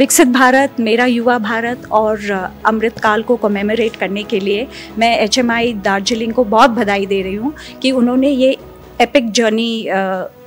विकसित भारत, मेरा युवा भारत और अमृतकाल को कमेमोरेट करने के लिए मैं एचएमआई दार्जिलिंग को बहुत बधाई दे रही हूँ कि उन्होंने ये एपिक जर्नी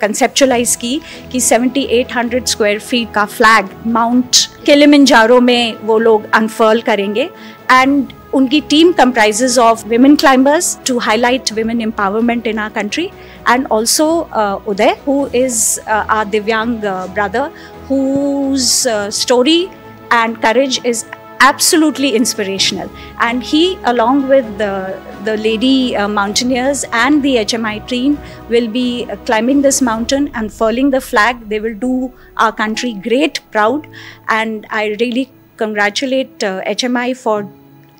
कंसेप्चुलाइज की कि 7800 स्क्वायर फीट का फ्लैग माउंट केलेमिनजारो में वो लोग अनफर्ल करेंगे and Unki team comprises of women climbers to highlight women empowerment in our country and also uh, Uday, who is uh, our Divyang uh, brother, whose uh, story and courage is absolutely inspirational. And he, along with the, the lady mountaineers and the HMI team, will be climbing this mountain and furling the flag. They will do our country great, proud. And I really congratulate HMI for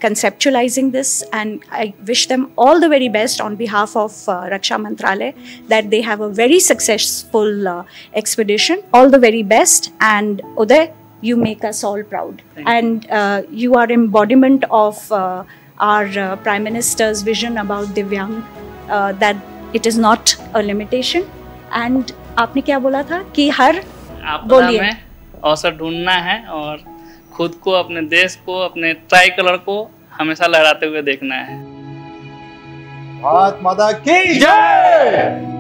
conceptualizing this and I wish them all the very best on behalf of uh, Raksha Mantralaya that they have a very successful uh, expedition. All the very best and Uday, you make us all proud. Thank you. and uh, you are embodiment of uh, our uh, Prime Minister's vision about Divyang uh, that it is not a limitation and आपने क्या बोला था कि हर आपदा बोलिए। में अवसर ढूंढना है और खुद को अपने देश को अपने ट्राई कलर को हमेशा लहराते हुए देखना है। भारत माता की जय!